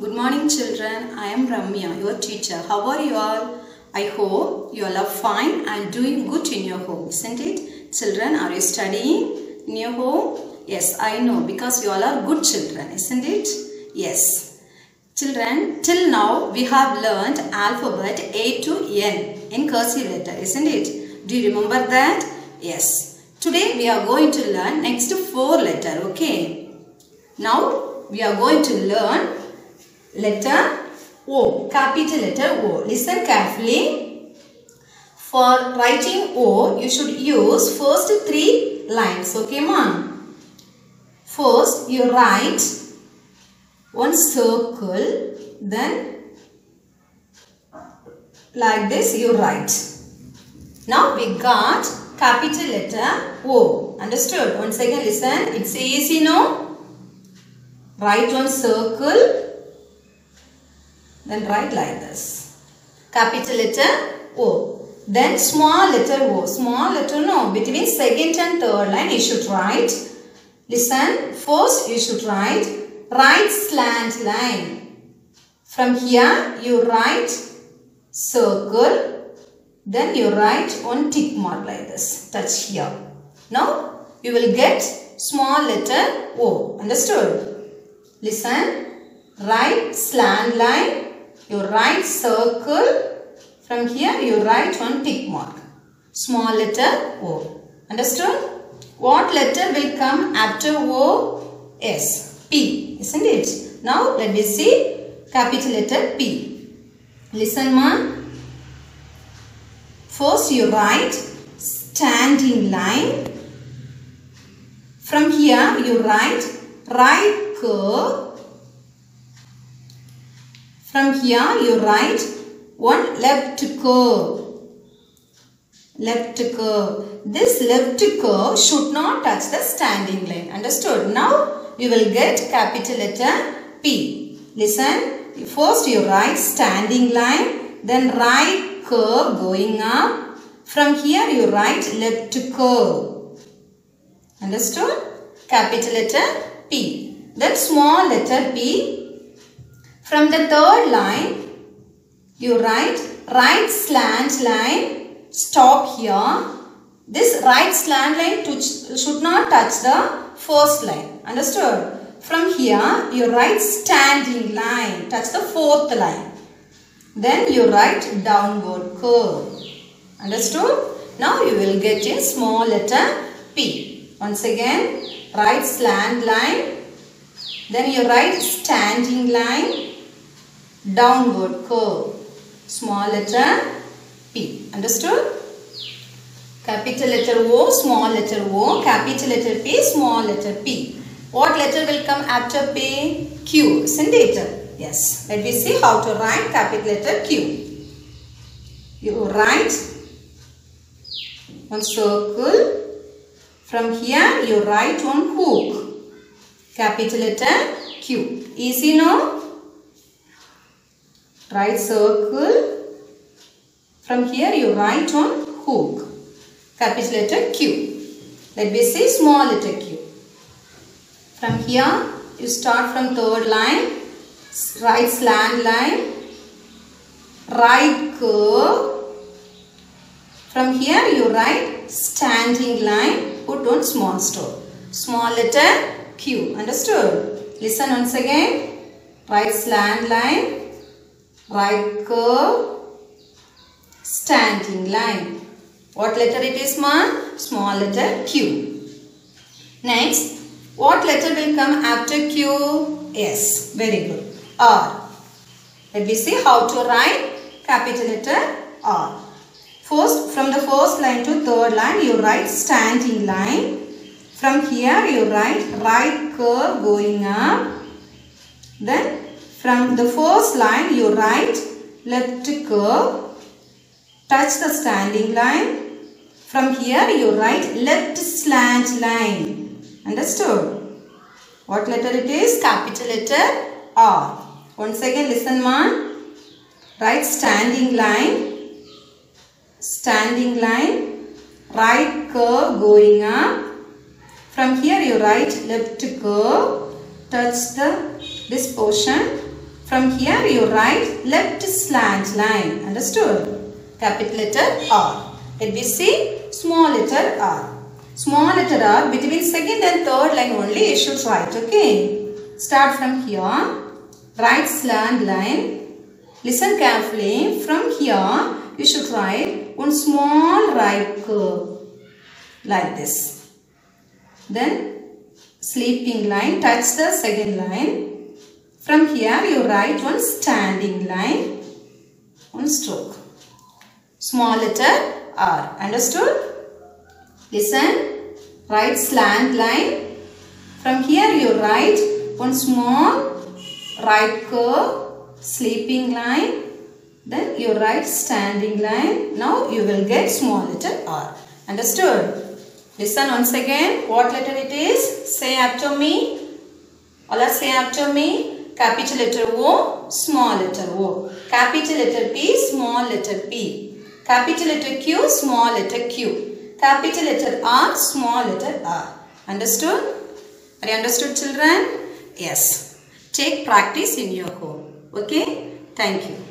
Good morning children. I am Ramya, your teacher. How are you all? I hope you all are fine and doing good in your home, isn't it? Children, are you studying in your home? Yes, I know because you all are good children, isn't it? Yes. Children, till now we have learned alphabet A to N in cursive letter, isn't it? Do you remember that? Yes. Today we are going to learn next four letter, okay? Now we are going to learn letter O, capital letter O. Listen carefully. For writing O, you should use first three lines, okay mom? First, you write one circle, then like this you write. Now we got capital letter O. Understood? Once again listen, it's easy no? Write one circle, then write like this. Capital letter O. Then small letter O. Small letter no. Between second and third line you should write. Listen. First you should write right slant line. From here you write circle. Then you write one tick mark like this. Touch here. Now you will get small letter O. Understood? Listen. Right slant line you write circle. From here you write one tick mark. Small letter O. Understood? What letter will come after O? S. P. Isn't it? Now let me see capital letter P. Listen ma. First you write standing line. From here you write right curve from here you write one left curve. Left curve. This left curve should not touch the standing line. Understood? Now you will get capital letter P. Listen. First you write standing line. Then right curve going up. From here you write left curve. Understood? Capital letter P. Then small letter p from the third line, you write right slant line, stop here. This right slant line should not touch the first line. Understood? From here, you write standing line, touch the fourth line. Then you write downward curve. Understood? Now you will get a small letter P. Once again, right slant line. Then you write standing line downward curve. Small letter P. Understood? Capital letter O, small letter O, capital letter P, small letter P. What letter will come after P? Q, isn't it? Yes. Let me see how to write capital letter Q. You write one circle. From here, you write one hook. Capital letter Q. Easy, no? Write circle. From here you write on hook. Capital letter Q. Let me say small letter q. From here you start from third line. Right slant line. Right curve. From here you write standing line. Put on small stop. Small letter Q. Understood? Listen once again. Right slant line right curve, standing line. What letter it is ma? Small letter Q. Next, what letter will come after Q? S. Very good. R. Let me see how to write capital letter R. First, from the first line to third line, you write standing line. From here, you write right curve going up. Then from the first line you write left curve, touch the standing line. From here you write left slant line. Understood? What letter it is? Capital letter R. Once again listen man. Write standing line. Standing line. Right curve going up. From here you write left curve. Touch the this portion From here you write left slant line. Understood? Capital letter R. Let me see small letter r. Small letter r between second and third line only you should write. Okay. Start from here. Write slant line. Listen carefully. From here you should write one small right curve like this. Then sleeping line touch the second line. From here you write one standing line, one stroke. Small letter R. Understood? Listen. Write slant line. From here you write one small right curve, sleeping line. Then you write standing line. Now you will get small letter R. Understood? Listen once again. What letter it is? Say after me. All say after me. Capital letter O, small letter O. Capital letter P, small letter P. Capital letter Q, small letter Q. Capital letter R, small letter R. Understood? Are you understood children? Yes. Take practice in your home. Okay? Thank you.